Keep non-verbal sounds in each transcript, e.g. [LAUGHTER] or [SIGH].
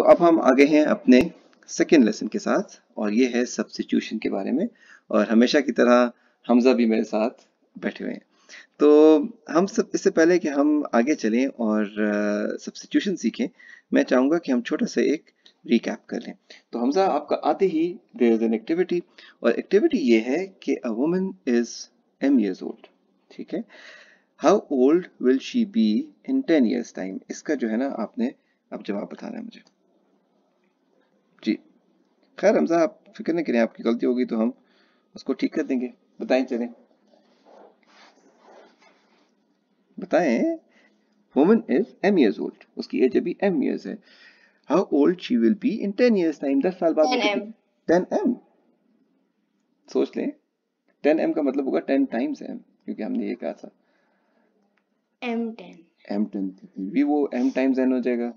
तो अब हम आगे हैं अपने सेकेंड लेसन के साथ, और ये है सब्सिट्यूशन के बारे में, और हमेशा की तरह हमजा भी मेरे साथ बैठे हुए हैं। तो हम सब, इससे पहले कि हम आगे चलें और सब्सिट्यूशन सीखें, मैं चाहूँगा कि हम छोटा सा एक रिकैप कर लें। तो हमजा, आपका आते ही देर इज़ एन एक्टिविटी और एक्टिविटी ये है कि a woman is M years old ठीक है? How old will she be in ten years time इसका जो है ना, आपने अब जवाब बताना है मुझे। खैर हमजा आप फ़िक्र नहीं करें आपकी गलती होगी तो हम उसको ठीक कर देंगे। बताएँ चलें। बताएँ woman is M years old उसकी एज अभी एम ईयर्स है। How old she will be in ten years time दस साल बाद टेन एम सोच लें। टेन एम का मतलब होगा टेन टाइम्स एम क्योंकि हमने ये कहा था। एम टेन एम टेन भी वो एम टाइम्स एन हो जाएगा।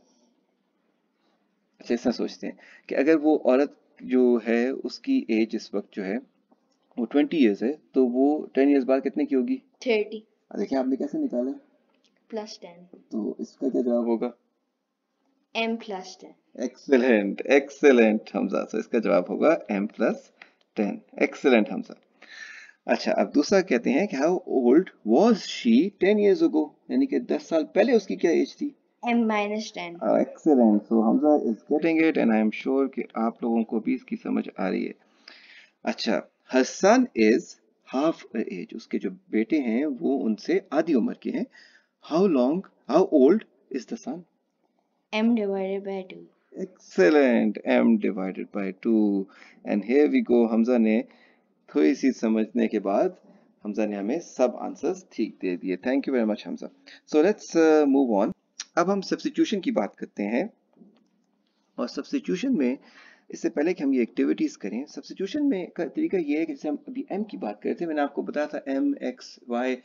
अच्छा ऐसा सोचते हैं कि अगर वो औरत जो है उसकी एज इस वक्त जो है वो ट्वेंटी ईयर्स है तो वो टेन ईयर्स बाद कितने की होगी? थर्टी। देखिए आपने कैसे निकाला? प्लस टेन तो इसका क्या जवाब होगा? M plus ten excellent excellent Hamza. तो इसका जवाब होगा M plus ten excellent Hamza. अच्छा अब दूसरा कहते हैं कि how old was she ten years ago यानी कि दस साल पहले उसकी क्या एज थी? M minus 10 excellent so Hamza is getting it and I am sure कि आप लोगों को भी इसकी समझ आ रही है। अच्छा her son is half age उसके जो बेटे हैं वो उनसे आधी उम्र के हैं। How long how old is the son m divided by 2 excellent. M divided by 2 and here we go. Hamza ने थोड़ी सी समझने के बाद हमजा ने हमें सब आंसर्स ठीक दे दिए। Thank you very much Hamza so let's move on अब हम सब्सिट्यूशन की बात करते हैं। और सब्सिट्यूशन में इससे पहले कि हम ये एक्टिविटीज़ करें सब्सिट्यूशन में का तरीका ये है कि जैसे हम अभी m की बात करते थे, मैंने आपको बताया था m, x, y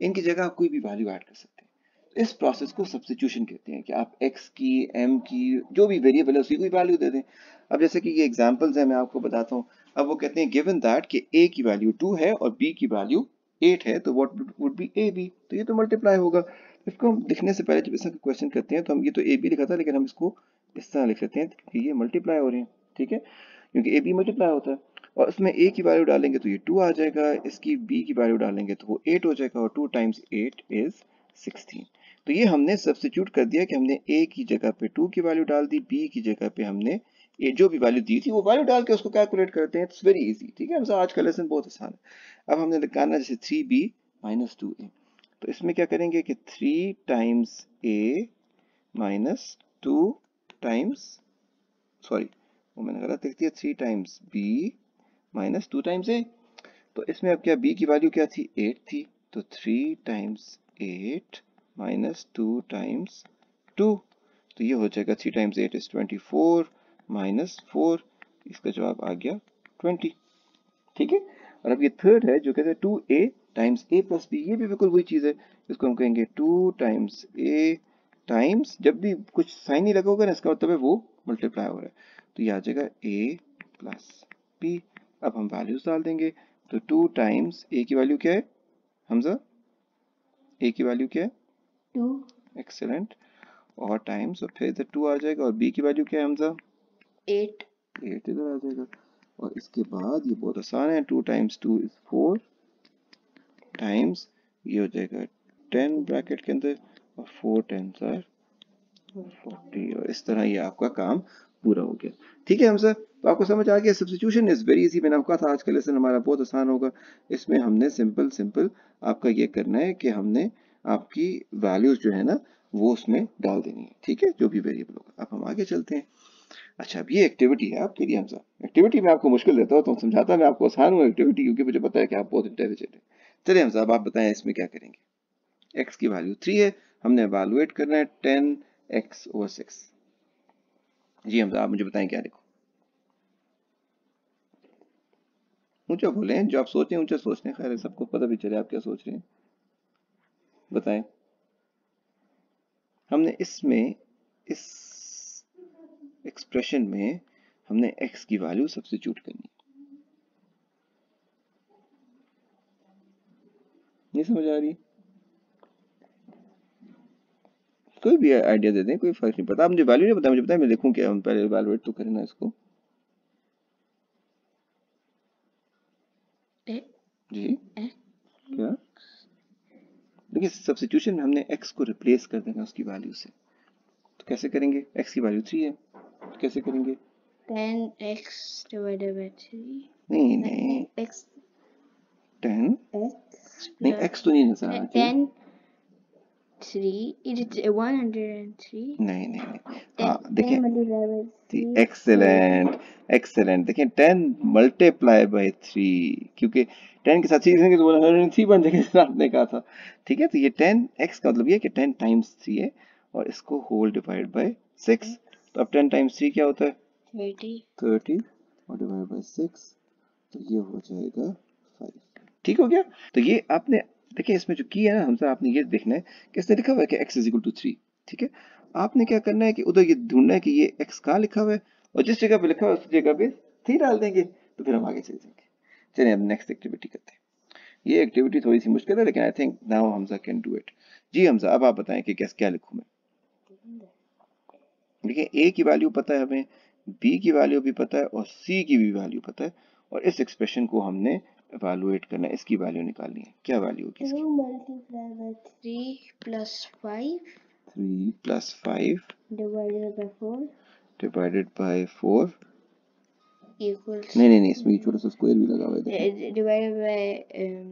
इनकी जगह आप कोई भी वैल्यू ऐड कर सकते हैं। इस प्रोसेस को सब्सिट्यूशन कहते हैं कि आप x की, m की, जो भी वेरिएबल है उसी कोई वैल्यू दे दें। अब जैसे कि ये एग्जांपल्स हैं, मैं आपको बताता हूँ। अब वो कहते हैं गिवन दैट कि a की वैल्यू टू है और बी की वैल्यू एट है तो what would be A B तो ये तो मल्टीप्लाई होगा। इसको हम लिखने से पहले जब इसका क्वेश्चन करते हैं तो हम ये तो ए बी लिखा था, लेकिन हम इसको इस तरह लिख सकते हैं कि ये मल्टीप्लाई हो रहे हैं, ठीक है? क्योंकि ए बी मल्टीप्लाई होता है। और उसमें ए की वैल्यू डालेंगे तो ये टू आ जाएगा, इसकी बी की वैल्यू डालेंगे तो वो एट हो जाएगा, और two times eight is sixteen तो ये हमने सब्सिट्यूट कर दिया कि हमने ए की जगह पे टू की वैल्यू डाल दी बी की जगह पे हमने ए जो भी वैल्यू दी थी, वो वैल्यू डाल के उसको कैलकुलेट करते हैं। इट्स वेरी इजी ठीक है? आज का लेसन बहुत आसान है। अब हमने निकालना जैसे three B minus two A तो इसमें क्या करेंगे कि three times A minus two times sorry वो मैंने गलत लिख दिया three times B minus two times A तो इसमें अब क्या बी की वैल्यू क्या थी? एट थी. तो three times eight minus two times two तो ये हो जाएगा three times eight is twenty four minus four इसका जवाब आ गया ट्वेंटी ठीक है? और अब ये थर्ड है, जो कहते हैं two A times A plus B ये भी बिल्कुल वही चीज़ है इसको हम कहेंगे टू टाइम्स ए टाइम्स जब भी कुछ साइन नहीं लगा होगा ना इसका मतलब है वो मल्टीप्लाई हो रहा है। तो ये आ जाएगा ए प्लस बी अब हम वैल्यूज़ डाल देंगे। तो टू टाइम्स ए की वैल्यू क्या है? हमजा ए की वैल्यू क्या है? टू एक्सेलेंट और टाइम्स और फिर इधर टू आ जाएगा। और बी की वैल्यू क्या है हमजा? एट एट इधर आ जाएगा। और इसके बाद ये बहुत आसान है two times two is four times ये हो जाएगा टेन ब्रैकेट के अंदर और फोर टेन आर फोर्टी और इस तरह ये आपका काम पूरा हो गया। ठीक है, हम सर तो आपको समझ आ गया सब्सिट्यूशन इज़ वेरी इजी मैंने आपको कहा था, आज का लेसन हमारा बहुत आसान होगा। इसमें हमने सिंपल सिंपल आपका ये करना है कि हमने आपकी वैल्यूज़ जो है ना, वो उसमें डाल देनी है। ठीक है? जो भी वेरिएबल होगा। अब हम आगे चलते हैं। अच्छा अब ये एक्टिविटी है आपके लिए हमसा एक्टिविटी में आपको मुश्किल देता हूँ तो समझाता मैं आपको आसान हूँ एक्टिविटी क्योंकि मुझे पता है कि आप बहुत इंटेलिजेंट है। चलिए हमसा अब आप बताएँ इसमें क्या करेंगे? एक्स की वैल्यू थ्री है, हमने एवेलुएट करना है टेन एक्स ओवर सिक्स जी हमसा आप मुझे बताएँ क्या लिखो ऊँचा बोले, जो आप सोचें ऊँचा सोचने खैर है, सबको पता भी चले आप क्या सोच रहे हैं। बताएँ। हमने इसमें, इस एक्सप्रेशन में हमने x की वैल्यू सब्सिट्यूट करनी नहीं समझ आ रही कोई भी आइडिया दे दें कोई फ़र्क नहीं पड़ता। आप मुझे वैल्यू नहीं पता मुझे पता है मैं लिखूं क्या हम पहले इवैल्यूएट तो करें ना इसको। जी। क्या? देखिए सब्सिट्यूशन में हमने x को रिप्लेस कर देना उसकी वैल्यू से। तो कैसे करेंगे? x की वैल्यू थ्री है। तो कैसे करेंगे? 10x divided by 3 नहीं नहीं। x टेन x नहीं x तो नहीं नज़र आ रहा क्या? 10 3 it is 103 नहीं नहीं नहीं। हाँ देखिए multiplied by 3 एक्सेलेंट एक्सेलेंट देखिए टेन मल्टीप्लाई बाय थ्री क्योंकि टेन के साथ थ्री वन थ्री बन जाएगा जैसे [LAUGHS] आपने कहा था। ठीक है तो ये टेन एक्स का मतलब ये कि टेन टाइम्स थ्री है और इसको होल डिवाइड बाय सिक्स तो अब टेन टाइम्स थ्री क्या होता है? 30 थर्टी और डिवाइड बाय सिक्स तो ये हो जाएगा ठीक हो गया? तो ये आपने, देखिए इसमें जो की है ना, हमसे आपने ये देखना है कि इसने लिखा हुआ है कि x is equal to three ठीक है? आपने क्या करना है कि उधर ये ढूंढना है कि ये x कहाँ लिखा हुआ है? और जिस जगह पे लिखा हुआ है, उस जगह पे थ्री डाल देंगे तो फिर हम आगे चल जाएँगे चलिए अब नेक्स्ट एक्टिविटी करते हैं। ये एक्टिविटी थोड़ी सी मुश्किल है, लेकिन I think now Hamza can do it जी हमजा अब आप बताएँ कि कैसे, क्या लिखूं मैं? देखिए, a की वैल्यू पता है हमें, b की वैल्यू भी पता है, और c की भी वैल्यू पता है, और इस एक्सप्रेशन को हमने एवेलुएट करना है इसकी वैल्यू निकालनी है। क्या वैल्यू होगी इसकी? Multiplied by 3 plus 5 three plus five divided by 4 divided by four equals नहीं नहीं नहीं इसमें ये छोटा सा स्क्वायर भी लगा हुआ है by um,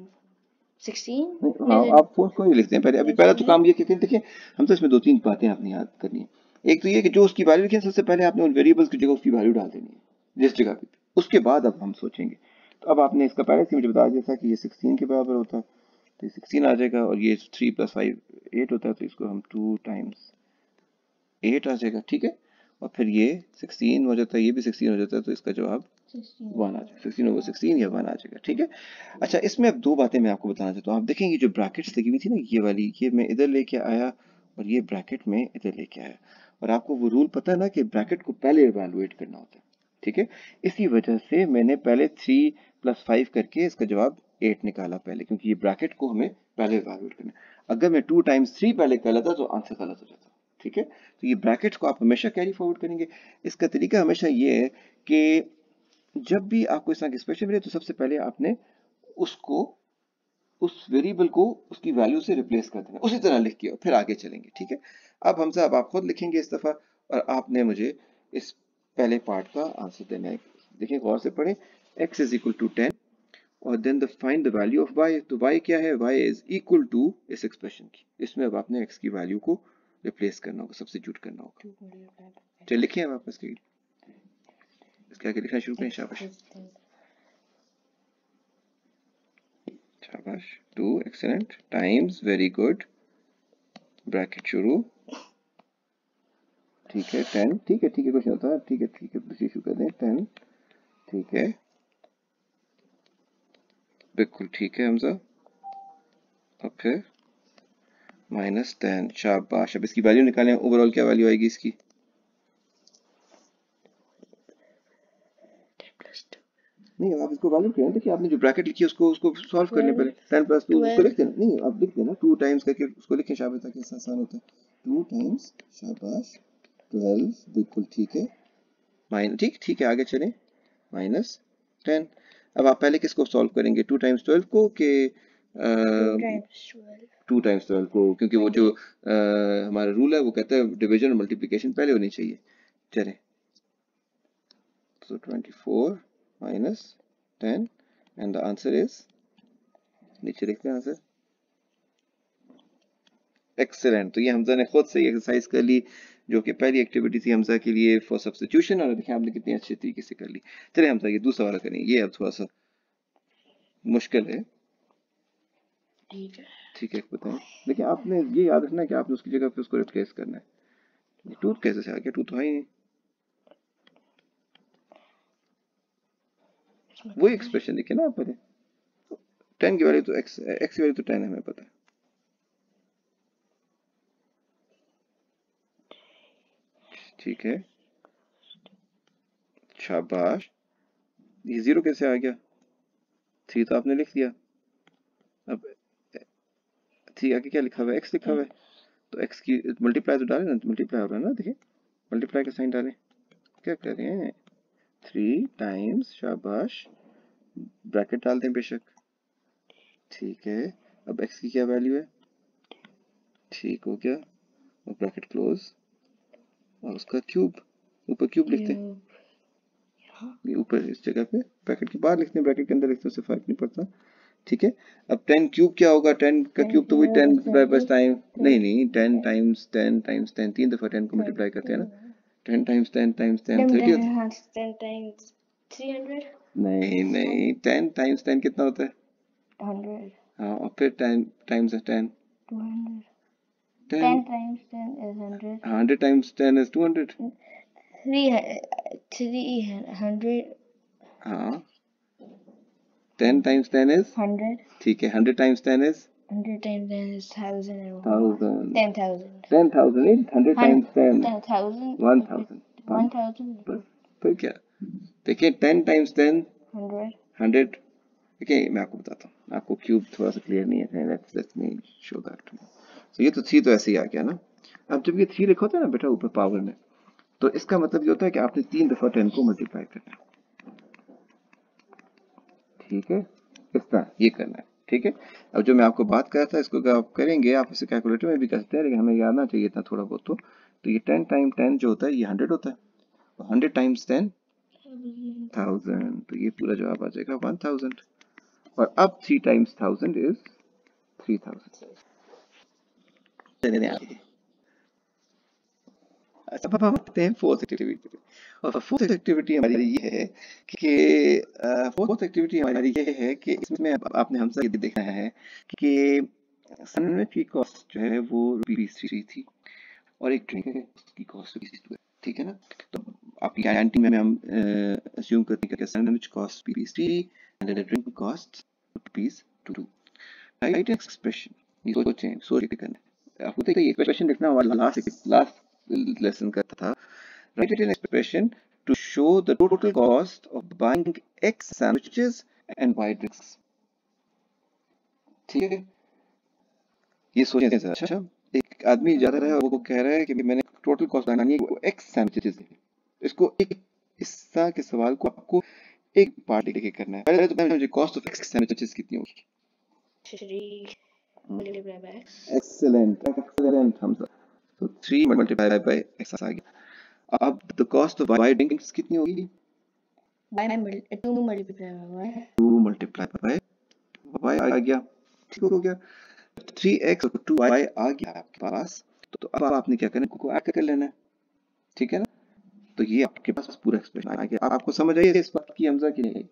16 नहीं, हाँ आप फोर को ही लिखते हैं पहले अभी पहला तो काम ये कि देखिए हम तो इसमें दो तीन बातें आपने याद करनी है। एक तो ये कि जो उसकी वैल्यू लिखी है सबसे पहले आपने उन वेरिएबल्स की जगह उसकी वैल्यू डाल देनी है जिस जगह पे। उसके बाद अब हम सोचेंगे। तो अब आपने इसका पहले से मुझे बता दिया था कि ये 16 के बराबर होता है। तो ये 16 आ जाएगा और ये 3 प्लस फाइव एट होता है तो इसको हम टू टाइम्स एट आ जाएगा ठीक है? और फिर ये 16 हो जाता है ये भी 16 हो जाता है तो इसका जवाब 16 वन आ जाएगा। सिक्सटीन ओवर सिक्सटीन या वन आ जाएगा ठीक है? अच्छा इसमें अब दो बातें मैं आपको बताना चाहता हूँ। आप देखेंगे जो ब्रैकेट्स लगी हुई थी ना ये वाली ये मैं इधर लेके आया और ये ब्रैकेट में इधर लेके आया। और आपको वो रूल पता है ना कि ब्रैकेट को पहले इवेलुएट करना होता है। ठीक है? इसी वजह से मैंने पहले थ्री प्लस फाइव करके इसका जवाब एट निकाला पहले, क्योंकि ये ब्रैकेट को हमें पहले इवेलुएट करना अगर मैं टू टाइम्स थ्री पहले कर लेता तो आंसर गलत हो जाता, ठीक है? तो ये ब्रैकेट्स को आप हमेशा कैरी फॉरवर्ड करेंगे। इसका तरीका हमेशा ये है कि जब भी आपको इस तरह की एक्सप्रेशन मिले तो सबसे पहले आपने उसको, उस वेरिएबल को उसकी वैल्यू से रिप्लेस कर देना उसी तरह लिख के फिर आगे चलेंगे, ठीक है? अब हमसे अब आप खुद लिखेंगे इस दफ़ा और आपने मुझे इस पहले पार्ट का आंसर देना है। देखिए गौर से पढ़ें। X is equal to ten और then the find the value of y तो y क्या है? Y इज़ इक्वल टू इस एक्सप्रेशन की। इसमें अब आपने x की वैल्यू को रिप्लेस करना होगा सब्स्टिट्यूट करना होगा। 2 multiplied by चलिए लिखिए आप इसके इसके आगे लिखना शुरू करें शाबाश। शाबाश। Two excellent times very good bracket शुरू। ठीक है टेन ठीक है ठीक है क्वेश्चन होता ठीक है ठीक है दूसरी शुरू कर दें टेन ठीक है। बिल्कुल ठीक है हमजा। फिर माइनस टेन शाबाश। अब इसकी वैल्यू निकालें ओवरऑल क्या वैल्यू आएगी इसकी? नहीं आप इसको वैल्यू करें देखिए आपने जो ब्रैकेट लिखी है उसको उसको सॉल्व करने पहले। टेन प्लस टू उसको लिख देना नहीं आप लिख देना टू टाइम्स करके उसको लिखें शाबाश ताकि आसान होता है। टू टाइम्स शाबाश। ट्वेल्व बिल्कुल ठीक है। माइनस ठीक ठीक है आगे चलें। माइनस टेन अब आप पहले किसको सॉल्व करेंगे? टू टाइम्स ट्वेल्व को कि 2 times 12 टू टाइम्स ट्वेल्व को? क्योंकि वो जो अ, हमारा रूल है वो कहता है डिवीज़न और मल्टीप्लिकेशन पहले होनी चाहिए। चलें। So 24 minus 10 and the answer is नीचे लिखते हैं आंसर एक्सेलेंट तो ये हमजा ने खुद से एक्सरसाइज कर ली। जो कि पहली एक्टिविटी थी हमजा के लिए फॉर सब्स्टिट्यूशन और देखिए आपने कितनी अच्छी तरीके से कर ली। चले हमजा ये दूसरा वाला करें। ये अब थोड़ा सा मुश्किल है। ठीक है। ठीक है बताएँ। देखिए आपने ये याद रखना है कि आपने उसकी जगह पे उसको रिप्लेस करना है। टूथ कैसे से आ गया? टूथ तो है ही नहीं। वही एक्सप्रेशन देखिए ना आप पहले टेन की वैल्यू तो एक्स एक्स की वैल्यू तो टेन है हमें पता है। ठीक है। शाबाश। ये ज़ीरो कैसे आ गया? थ्री तो आपने लिख दिया अब थ्री आगे क्या लिखा हुआ है? एक्स लिखा हुआ है। तो एक्स की मल्टीप्लाई तो डालें ना मल्टीप्लाई हो रहा है ना, देखिए। मल्टीप्लाई का साइन डालें। क्या करें? थ्री टाइम्स शाबाश। ब्रैकेट डाल दें बेशक। ठीक है। अब एक्स की क्या वैल्यू है? ठीक हो गया और ब्रैकेट क्लोज और उसका क्यूब ऊपर क्यूब लिखते हैं। ये ऊपर इस जगह पे ब्रैकेट के बाहर लिखते हैं ब्रैकेट के अंदर लिखते हैं उससे फ़र्क नहीं पड़ता। ठीक है? अब टेन क्यूब क्या होगा? टेन का क्यूब तो वही टेन बस टाइम नहीं नहीं ten times ten times ten तीन दफ़ा टेन को मल्टीप्लाई करते हैं ना। Ten times ten times ten thirty नहीं नहीं टेन टाइम्स टेन कितना होता है? हाँ और फिर ten times ten two hundred ten ten times ten is hundred hundred times ten is two hundred three three hundred हाँ ten times ten is hundred ठीक है hundred times ten is hundred times ten is thousand and thousand ten thousand ten thousand eight hundred times ten ten thousand one thousand one thousand बस फिर क्या देखिए ten times ten hundred hundred देखिए मैं आपको बताता हूँ आपको क्यूब थोड़ा सा क्लियर नहीं है let's let's me show that तो ये तो थ्री तो ऐसे ही आ गया ना। अब जब ये थ्री लिखा होता है ना बेटा ऊपर पावर में। तो इसका मतलब ये होता है कि आपने तीन दफ़ा टेन को मल्टीप्लाई करना है। ठीक है? इस तरह ये करना है। ठीक है? अब जो मैं आपको बात कर रहा था, इसको आप करेंगे, आप इसे कैलकुलेटर में भी कर सकते हैं, लेकिन हमें याद ना चाहिए इतना थोड़ा बहुत तो। तो ये टेन टाइम टेन जो होता है, ये हंड्रेड होता है। हंड्रेड टाइम्स टेन थाउज़ेंड तो ये पूरा जवाब आ जाएगा वन थाउज़ेंड और अब three times thousand is three thousand अब हम आते हैं फोर्थ एक्टिविटी और फोर्थ एक्टिविटी हमारी ये है कि फोर्थ एक्टिविटी हमारी ये है कि इसमें आपने हमसे ये देखना है कि सैंडविच की कॉस्ट जो है वो थ्री थी और एक ड्रिंक उसकी कॉस्ट टू है ठीक है ना तो आपकी कैंटीन में हम अस्यूम करते हैं कि sandwich cost rupees three and drink cost rupees two write expression ये सोचें सोच के करना आपको देखिए ये एक्सप्रेशन लिखना हमारा लास्ट लास्ट lesson का था। It in expression to show the total cost of buying X sandwiches and Y drinks ठीक है? ये सोचें अच्छा एक आदमी जा रहा है वो कह रहा है कि मैंने टोटल कॉस्ट बनानी है एक्स सैंडविचेस इसको एक तरह के सवाल को आपको एक पार्ट लेके करना है। पहले तो मुझे कॉस्ट ऑफ़ एक्स सैंडविचेस कितनी होगी? Three multiplied by x excellent excellent Hamza तो थ्री मल्टीप्लाई बाय एक्स आ गया अब the cost of Y drinks कितनी होगी? By mul- two multiplied by y. Two multiply by Y आ गया। ठीक हो गया। थ्री एक्स और टू वाई आ गया आपके पास। तो अब आपने क्या करना है? को ऐड कर लेना है। ठीक है ना? तो ये आपके पास पूरा एक्सप्रेशन आ गया। आपको समझ आई इस बात की हमजा की नहीं?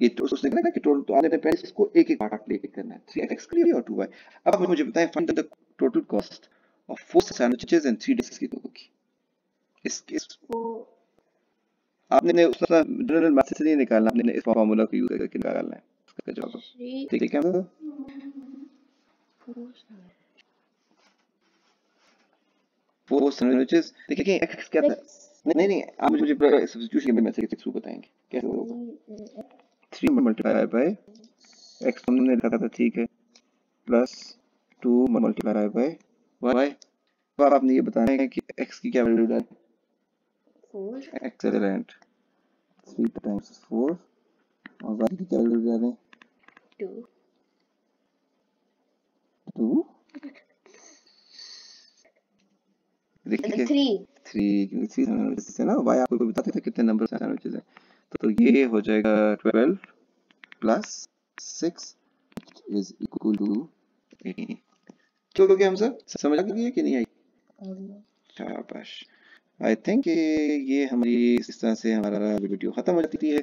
कि तो उसने कहा कि टोटल तो आपने पहले इसको एक एक पार्ट लेके करना है। थ्री एक्स के लिए और टू वाई अब आप मुझे बताएँ find the total cost of four sandwiches and three discs की होगी इस इस four आपने उस जनरल मैथ से नहीं निकालना आपने इस फार्मूला को यूज़ करके निकालना है। उसका जवाब ठीक है फोर सैंडविचेस देखिए एक्स क्या था? नहीं नहीं आप मुझे सब्स्टिट्यूशन के मेथड के थ्रू बताएँगे कैसे होगा थ्री मल्टीप्लाई बाय एक्स हमने लिखा था ठीक है। Plus two multiply by Y अब आपने ये बताना है कि एक्स की क्या वैल्यू डालें? एक्सेलेंट थ्री टाइम्स फोर और वाई की क्या वैल्यू डालें? Two. टू [LAUGHS] देखिए। Three. थ्री थ्री सैंडविचेस ना वाई आपको बताते थे कितने नंबर सैंडविचेस हैं तो ये हो जाएगा twelve plus six is equal to eighteen हम समझ आ गई कि नहीं आई? शाबाश। आई थिंक ये हमारी इस तरह से हमारा वीडियो खत्म हो जाती है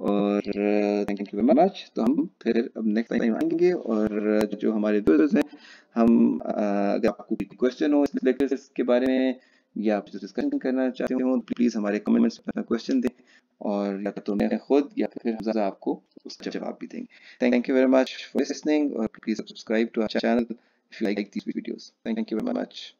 और थैंक यू वेरी मच तो हम फिर अब नेक्स्ट टाइम आएँगे और जो हमारे दोस्त हैं, हम अगर आपको कोई क्वेश्चन हो इस के बारे में या आप डिस्कशन करना चाहते हो प्लीज़ हमारे कमेंट्स में क्वेश्चन दें और या तो मैं खुद या फिर हमजा आपको उसका जवाब भी देंगे thank you very much for listening और please subscribe to our channel if you like these videos. Thank you very much.